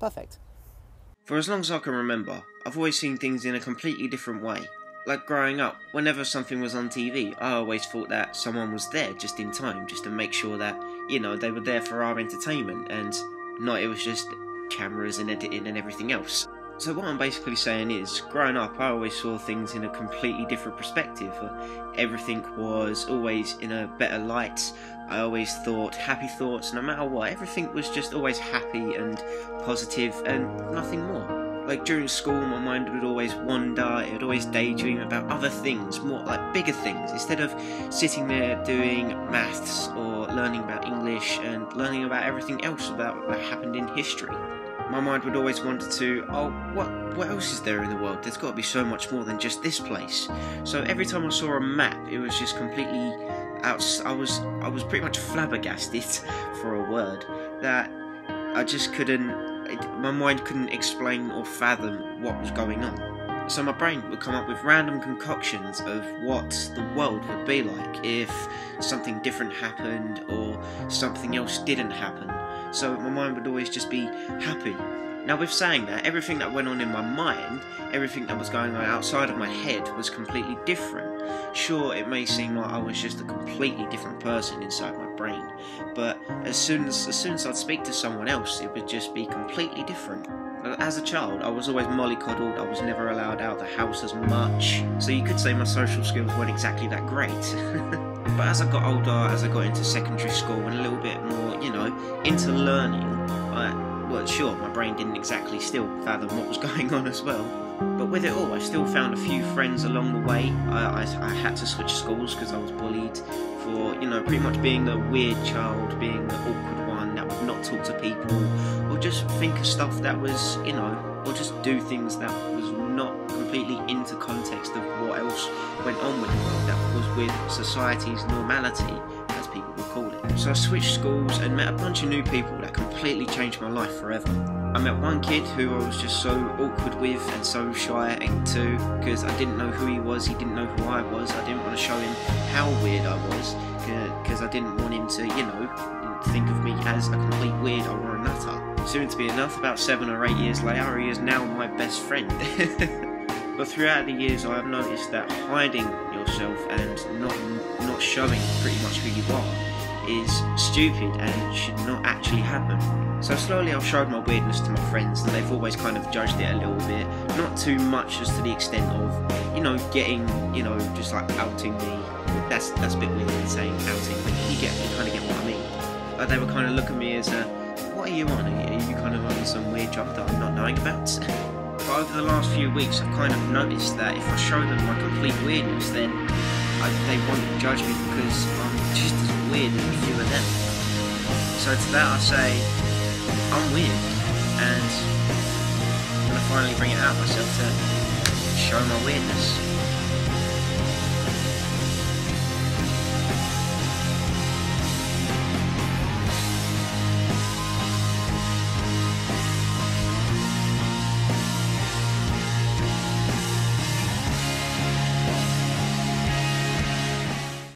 Perfect. For as long as I can remember, I've always seen things in a completely different way. Like growing up, whenever something was on TV, I always thought that someone was there just in time, just to make sure that, you know, they were there for our entertainment and not it was just cameras and editing and everything else. So what I'm basically saying is, growing up, I always saw things in a completely different perspective. Everything was always in a better light. I always thought happy thoughts, no matter what. Everything was just always happy and positive and nothing more. Like during school, my mind would always wander, it would always daydream about other things, more like bigger things, instead of sitting there doing maths or learning about English and learning about everything else about what happened in history my mind would always wander to, oh, what what else is there in the world? There's got to be so much more than just this place. So every time I saw a map, it was just completely out. I was I was pretty much flabbergasted, for a word, that I just couldn't. My mind couldn't explain or fathom what was going on. So my brain would come up with random concoctions of what the world would be like if something different happened or something else didn't happen so my mind would always just be happy. Now, with saying that, everything that went on in my mind, everything that was going on outside of my head, was completely different. Sure, it may seem like I was just a completely different person inside my brain, but as soon as as soon as I'd speak to someone else, it would just be completely different. As a child, I was always mollycoddled, I was never allowed out of the house as much, so you could say my social skills weren't exactly that great. but as I got older, as I got into secondary school and a little bit more, you know, into learning, I, well, sure, my brain didn't exactly still fathom what was going on as well. But with it all, I still found a few friends along the way. I, I, I had to switch schools because I was bullied for, you know, pretty much being the weird child, being the awkward one that would not talk to people, or just think of stuff that was, you know, or just do things that was not completely into context of what else went on with the world, that was with society's normality, So I switched schools and met a bunch of new people that completely changed my life forever. I met one kid who I was just so awkward with and so shy into because I didn't know who he was, he didn't know who I was, I didn't want to show him how weird I was because I didn't want him to, you know, think of me as a complete weirdo or a nutter. Soon to be enough, about seven or eight years later, he is now my best friend. but throughout the years, I have noticed that hiding yourself and not not showing pretty much who you are is stupid and should not actually happen. So slowly I've showed my weirdness to my friends and they've always kind of judged it a little bit. Not too much as to the extent of, you know, getting, you know, just like outing me. That's that's a bit weird saying outing, but you get you kind of get what I mean. Like they would kind of look at me as a, what are you on? Are you kind of on some weird job that I'm not knowing about? but over the last few weeks I've kind of noticed that if I show them my complete weirdness then I, they won't judge me because I'm just as weird as a few of them. So to that I say, I'm weird, and I'm gonna finally bring it out myself to show my weirdness.